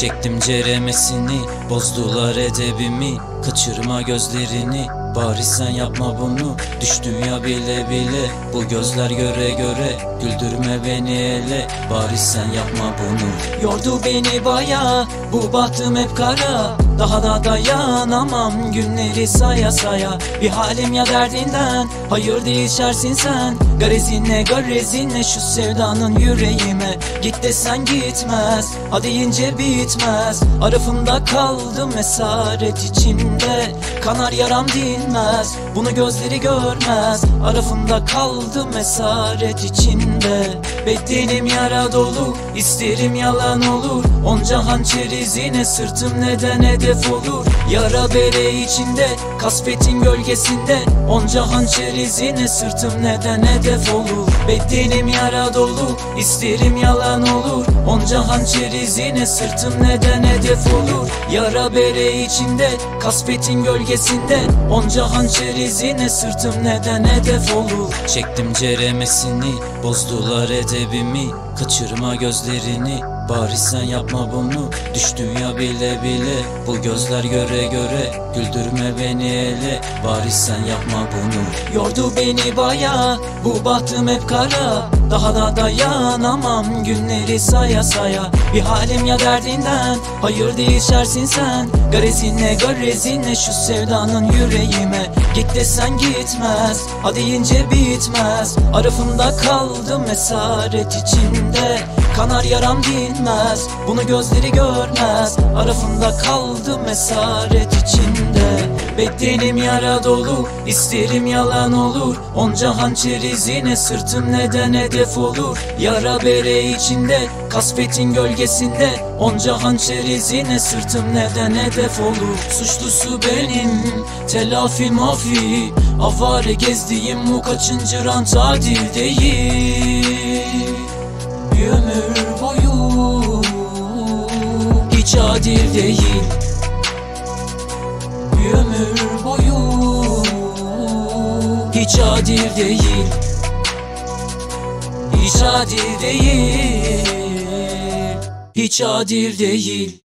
Çektim ceremesini Bozdular edebimi Kaçırma gözlerini. Bari sen yapma bunu Düştüm ya bile bile. Bu gözler göre göre Güldürme beni ele. Bari sen yapma bunu. Yordu beni baya Bu bahtım hep kara Daha da dayanamam Günleri saya saya. Bir halim ya derdinden Hayır değil şersin sen. Garezinle garezinle Şu sevdanın yüreğime. Git desen gitmez Hadi ince bitmez. Arafında kaldım esaret içinde Kanar yaram dinmez Bunu gözleri görmez. Arafında kaldım esaret içinde Bedenim yara dolu isterim yalan olur. Onca hançer izine sırtım neden hedef olur? Yara bere içinde kasvetin gölgesinde. Onca hançer izine sırtım neden hedef olur? Bedenim yara dolu isterim yalan olur. Onca hançer izine sırtım neden hedef olur? Yara bere içinde kasvetin gölgesinde. Onca hançer izine sırtım neden hedef olur? Çektim ceremesini bozdular edebimi Kaçırma gözlerini. Bari sen yapma bunu. Düştüm ya bile bile. Bu gözler göre göre. Güldürme beni ele. Bari sen yapma bunu. Yordu beni baya. Bu bahtım hep kara. Daha da dayanamam Günleri saya saya. Bir halim ya derdinden. Hayır değil şersin sen. Garezinle garezinle Şu sevdanın yüreğime Git desen gitmez Hadi ince bitmez. Arafında kaldım esaret içinde. Kanar yaram dinmez Bunu gözleri görmez. Arafında kaldım esaret içinde Bedenim yara dolu isterim yalan olur. Onca hançer izine sırtım neden hedef olur? Yara bere içinde kasvetin gölgesinde. Onca hançer izine sırtım neden hedef olur? Suçlusu benim telafi mafi. Avare gezdiğim bu kaçıncı rant adil değil. Bir ömür boyu hiç adil değil ömür boyu. Hiç adil değil. Hiç adil değil. Hiç adil değil